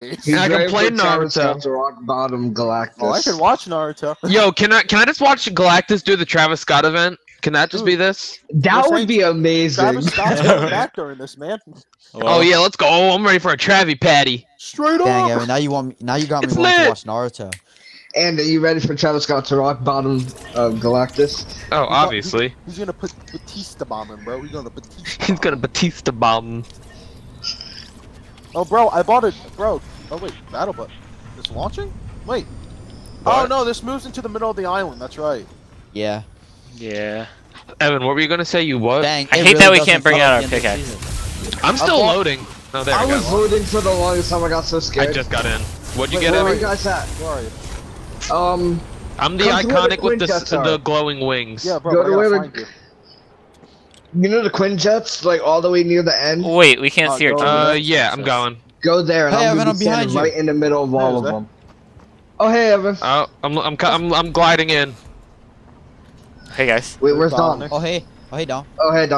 He's I can play Naruto. To rock bottom Galactus. Oh, I can watch Naruto. Yo, can I can I just watch Galactus do the Travis Scott event? Can that just be this? That would be amazing. Travis Scott's coming back during this, man. oh yeah, let's go. Oh, I'm ready for a Travi Patty. Straight Dang, up. Evan, now you want me, now you got me It's wanting to watch Naruto. And are you ready for Travis Scott to rock bottom of Galactus? Oh, obviously. He's gonna put Batista bomb him, bro. He's gonna Batista. He's gonna Batista bomb. Oh, bro, I bought it, bro. Oh wait, battle button. It's launching? Wait. Oh no, this moves into the middle of the island. That's right. Yeah. Yeah. Evan, what were you gonna say? You what? Dang. I it hate that we can't bring out our the end of the pickaxe. I'm still I bought- loading. Oh, there I we was go. loading for the longest time. I got so scared. I just got in. What'd you Wait, get, Where are you guys at? Where are you? Um, I'm the Come to where the iconic with the s- the glowing wings. Yeah, bro. Go to where the- you. you know the Quinjets, like all the way near the end. Wait, we can't Oh, see our go team. Uh, yeah, I'm going. Go there, and Hey, I'm Evan, gonna I'm be behind you. right in the middle of all of there. them. Oh hey, Evan. Oh, I'm I'm I'm I'm gliding in. Hey guys. Wait, where's Dominic. Dom? Oh hey. Oh hey, Dom. Oh hey, Dom.